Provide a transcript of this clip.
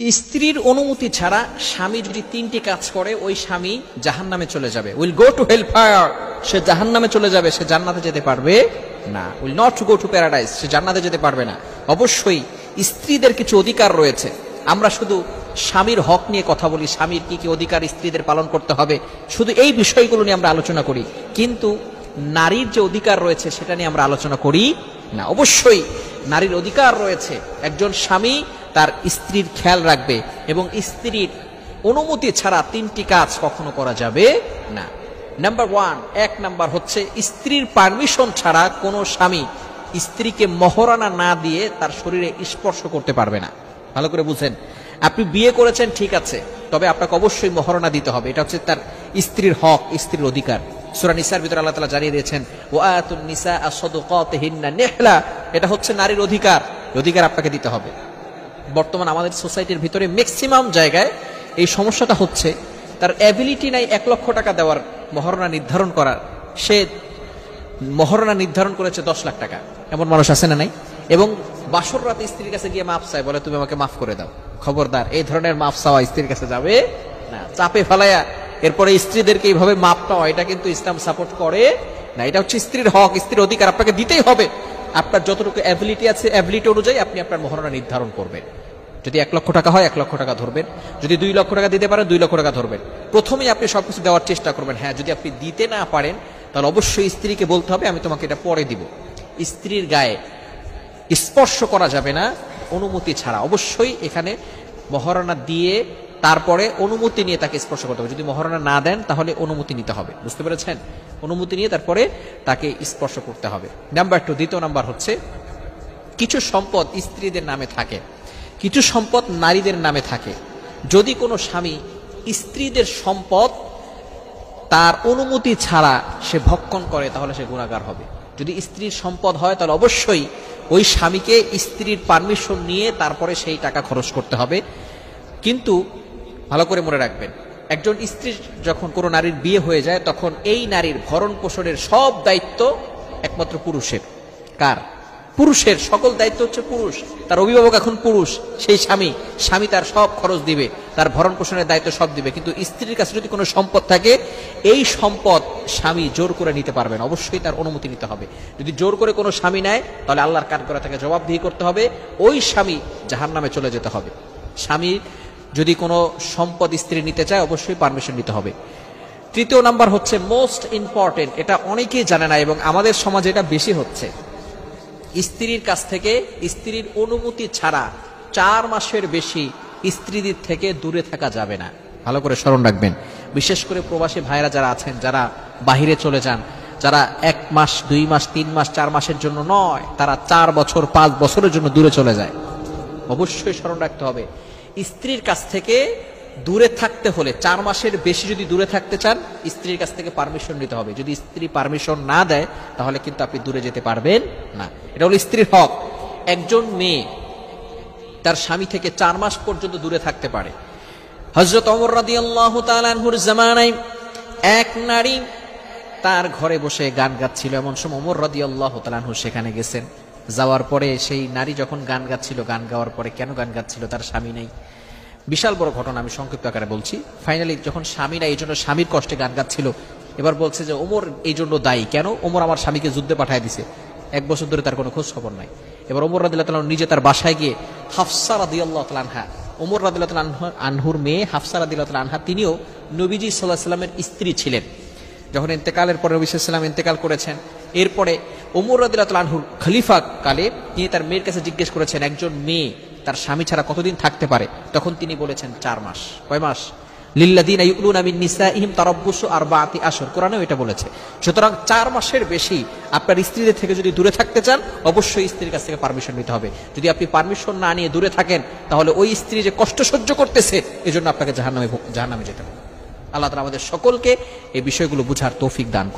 স্ত্রীর অনুমতি ছাড়া স্বামী যদি তিনটি কাজ করে, ওই স্বামী জাহান নামে চলে যাবে। উইল গো টু হেল্প সে জাহান নামে চলে যাবে, সে জান্নাতে যেতে পারবে না। Will not go to paradise সে জান্নাতে যেতে পারবে না। অবশ্যই স্ত্রীদের কিছু অধিকার রয়েছে। আমরা শুধু স্বামীর হক নিয়ে কথা বলি, স্বামীর কি কি অধিকার স্ত্রীদের পালন করতে হবে, শুধু এই বিষয়গুলো নিয়ে আমরা আলোচনা করি। কিন্তু নারীর যে অধিকার রয়েছে, সেটা নিয়ে আমরা আলোচনা করি না। অবশ্যই নারীর অধিকার রয়েছে। একজন স্বামী তার স্ত্রীর খেয়াল রাখবে এবং স্ত্রীর অনুমতি ছাড়া তিনটি কাজ কখনো করা যাবে না। নাম্বার ওয়ান এক নাম্বার হচ্ছে স্ত্রীর পারমিশন ছাড়া কোনো স্বামী স্ত্রীকে মহরানা না দিয়ে তার শরীরে স্পর্শ করতে পারবে না। ভালো করে বুঝেন। আপনি বিয়ে করেছেন, ঠিক আছে, তবে আপনাকে অবশ্যই মহরণা দিতে হবে। এটা হচ্ছে তার স্ত্রীর হক, স্ত্রীর অধিকার। সূরা নিসার ভিতরে আল্লাহ তাআলা জানিয়ে দিয়েছেন, ওয়া আতুন নিসা আসাদুকাতিহিন্না নিহলা। এটা হচ্ছে নারীর অধিকার। অধিকার আপনাকে দিতে হবে। বর্তমান আমাদের সোসাইটির ভিতরে ম্যাক্সিমাম জায়গায় এই সমস্যাটা হচ্ছে, তার অ্যাবিলিটি নাই এক লক্ষ টাকা দেওয়ার মহরণা নির্ধারণ করার। সে মহরণা নির্ধারণ করেছে দশ লাখ টাকা। এমন মানুষ আছে না নাই? এবং বাসর রাতে স্ত্রীর কাছে গিয়ে মাফ চায়, বলে, তুমি আমাকে মাফ করে দাও। খবরদার, এই ধরনের মাফ চাওয়া স্ত্রীর কাছে যাবে না। চাপে ফেলাইয়া এরপরে স্ত্রীদেরকে এইভাবে মাপ পাওয়া, এটা কিন্তু ইসলাম সাপোর্ট করে না। এটা হচ্ছে স্ত্রীর হক, স্ত্রীর অধিকার, আপনাকে দিতেই হবে। আপনার যতটুকু অ্যাবিলিটি আছে অ্যাবিলিটি অনুযায়ী আপনি আপনার মহরণা নির্ধারণ করবেন। যদি এক লক্ষ টাকা হয়, এক লক্ষ টাকা ধরবেন। যদি দুই লক্ষ টাকা দিতে পারেন, দুই লক্ষ টাকা ধরবেন। প্রথমেই আপনি সবকিছু দেওয়ার চেষ্টা করবেন। হ্যাঁ যদি আপনি দিতে না পারেন, তাহলে অবশ্যই স্ত্রীকে বলতে হবে, আমি তোমাকে এটা পরে দিব। স্ত্রীর গায়ে স্পর্শ করা যাবে না, অনুমতি ছাড়া। অবশ্যই এখানে মহারণা দিয়ে তারপরে অনুমতি নিয়ে তাকে স্পর্শ করতে হবে। যদি মহারণা না দেন, তাহলে অনুমতি নিতে হবে। বুঝতে পেরেছেন? অনুমতি নিয়ে তারপরে তাকে স্পর্শ করতে হবে। নাম্বার টু দ্বিতীয় নাম্বার হচ্ছে, কিছু সম্পদ স্ত্রীদের নামে থাকে, কিছু সম্পদ নারীদের নামে থাকে। যদি কোনো স্বামী স্ত্রীদের সম্পদ তার অনুমতি ছাড়া সে ভক্ষণ করে, তাহলে সে গুণাগার হবে। যদি স্ত্রীর সম্পদ হয়, তাহলে অবশ্যই ওই স্বামীকে স্ত্রীর পারমিশন নিয়ে তারপরে সেই টাকা খরচ করতে হবে। কিন্তু ভালো করে মনে রাখবেন, একজন স্ত্রী যখন কোনো নারীর বিয়ে হয়ে যায়, তখন এই নারীর ভরণ পোষণের সব দায়িত্ব একমাত্র পুরুষের। কার? পুরুষের সকল দায়িত্ব হচ্ছে পুরুষ। তার অভিভাবক এখন পুরুষ, সেই স্বামী। স্বামী তার সব খরচ দিবে, তার ভরণ পোষণের দায়িত্ব সব দিবে। কিন্তু স্ত্রীর কাছে যদি কোনো সম্পদ থাকে, এই সম্পদ স্বামী জোর করে নিতে পারবেন। অবশ্যই তার অনুমতি নিতে হবে। যদি জোর করে কোনো স্বামী নেয়, তাহলে আল্লাহর কান করে তাকে জবাবদিহি করতে হবে। ওই স্বামী জাহান নামে চলে যেতে হবে। স্বামী যদি কোনো সম্পদ স্ত্রী নিতে চায়, অবশ্যই পারমিশন নিতে হবে। তৃতীয় নাম্বার হচ্ছে মোস্ট ইম্পর্টেন্ট এটা অনেকেই জানে না এবং আমাদের সমাজে এটা বেশি হচ্ছে। স্ত্রীর কাছ থেকে, স্ত্রীর অনুমতি ছাড়া চার মাসের বেশি স্ত্রীদের থেকে দূরে থাকা যাবে না। ভালো করে স্মরণ রাখবেন। বিশেষ করে প্রবাসী ভাইরা যারা আছেন, যারা বাহিরে চলে যান, যারা এক মাস, দুই মাস, তিন মাস, চার মাসের জন্য নয়, তারা চার বছর, পাঁচ বছরের জন্য দূরে চলে যায়। অবশ্যই স্মরণ রাখতে হবে। স্ত্রীর কাছ থেকে দূরে থাকতে হলে, চার মাসের বেশি যদি দূরে থাকতে চান, স্ত্রীর কাছ থেকে পারমিশন নিতে হবে। যদি স্ত্রী পারমিশন না দেয়, তাহলে কিন্তু আপনি দূরে যেতে পারবেন না। এটা হলো স্ত্রীর হক। একজন মেয়ে তার স্বামী থেকে চার মাস পর্যন্ত দূরে থাকতে পারে। হজরত অমর রাদি আল্লাহ জামানায় এক নারী তার ঘরে বসে গান গাচ্ছিল। এমন সময় অমর রাদি আল্লাহ সেখানে গেছেন। যাওয়ার পরে সেই নারী যখন গান গাচ্ছিল, গান গাওয়ার পরে কেন গান গাচ্ছিল তার স্বামী নেই। বিশাল বড় ঘটনা আমি সংক্ষিপ্ত আকারে বলছি। ফাইনালি যখন স্বামী না এই জন্য স্বামীর কষ্টে গান গাচ্ছিল। এবার বলছে যে, ওমর এই জন্য দায়ী। কেন? ওমর আমার স্বামীকে যুদ্ধে পাঠিয়ে দিছে। এক বছর ধরে তার কোনো খোঁজ খবর নাই। এবার ওমর রাদিল্লাহ নিজে তার বাসায় গিয়ে হাফসা রাদিয়াল্লাহ তালানহা ওমর রাদিল্লাহ আনহুর মেয়ে হাফসা রাদিল্লাহ আনহা, তিনিও নবীজি সাল্লাহ সাল্লামের স্ত্রী ছিলেন। যখন ইন্তেকালের পরে নবী সাল্লাম ইন্তেকাল করেছেন, এরপরে ওমর রাদিল্লাহ খলিফা কালে তিনি তার মেয়ের কাছে জিজ্ঞেস করেছেন, একজন মেয়ে তার স্বামী ছাড়া কতদিন থাকতে পারে? তখন তিনি বলেছেন, চার মাস। কয় মাস? বেশি আপনার স্ত্রীদের থেকে যদি দূরে থাকতে চান, অবশ্যই স্ত্রীর পারমিশন নিতে হবে। যদি আপনি পারমিশন না নিয়ে দূরে থাকেন, তাহলে ওই স্ত্রী যে কষ্ট সহ্য করতেছে, এজন্য আপনাকে জাহান্নামে জাহান্নামে যেতে হবে। আল্লাহ আমাদের সকলকে এই বিষয়গুলো বুঝার তৌফিক দান